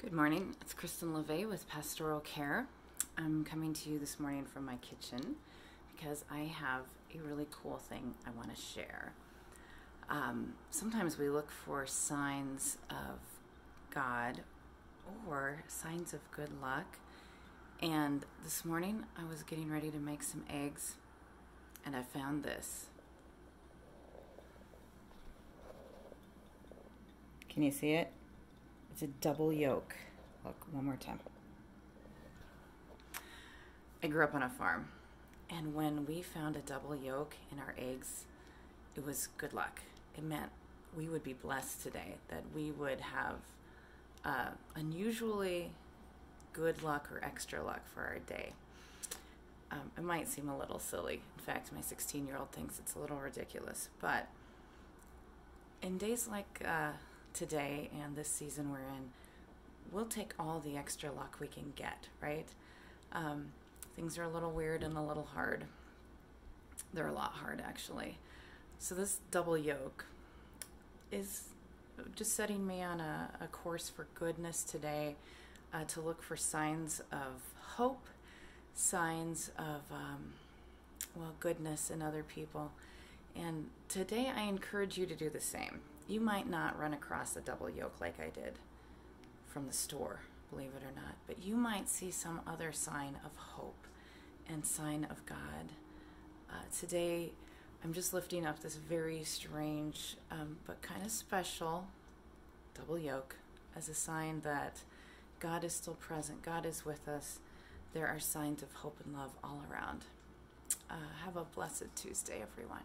Good morning. It's Kristin La Ve' with Pastoral Care. I'm coming to you this morning from my kitchen because I have a really cool thing I want to share. Um, sometimes we look for signs of God or signs of good luck. And this morning I was getting ready to make some eggs and I found this. Can you see it? It's a double yolk. Look, one more time. I grew up on a farm, and when we found a double yolk in our eggs, it was good luck. It meant we would be blessed today, that we would have uh, unusually good luck or extra luck for our day. Um, it might seem a little silly. In fact, my 16 year old thinks it's a little ridiculous. But in days like uh, today and this season we're in, we'll take all the extra luck we can get, right? Um, things are a little weird and a little hard. They're a lot hard, actually. So, this double yolk is just setting me on a, a course for goodness today uh, to look for signs of hope, signs of, um, well, goodness in other people. And today I encourage you to do the same. You might not run across a double yolk like I did from the store, believe it or not, but you might see some other sign of hope and sign of God. Uh, today, I'm just lifting up this very strange um, but kind of special double yolk as a sign that God is still present, God is with us. There are signs of hope and love all around. Uh, have a blessed Tuesday, everyone.